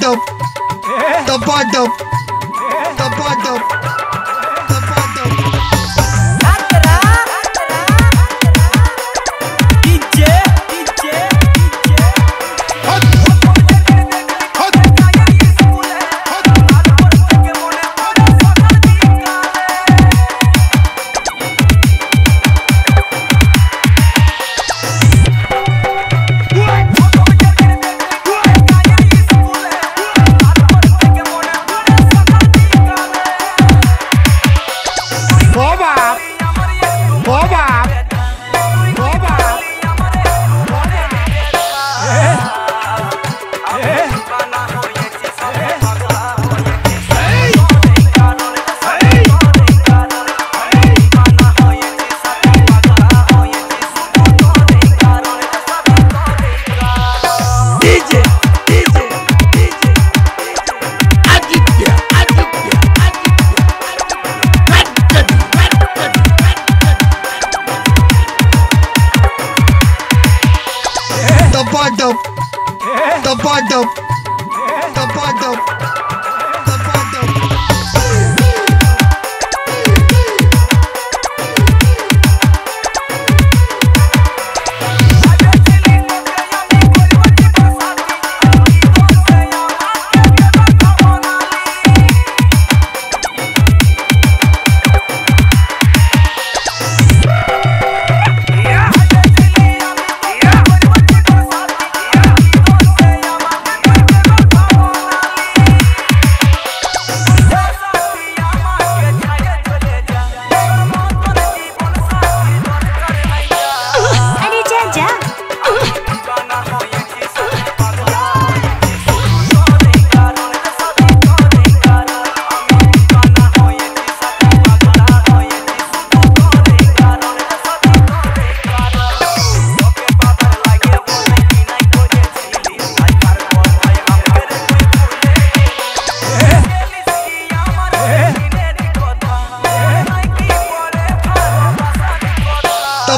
डब्बा डब डब्बा डब Dope. The boy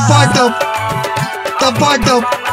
The dope. The dope.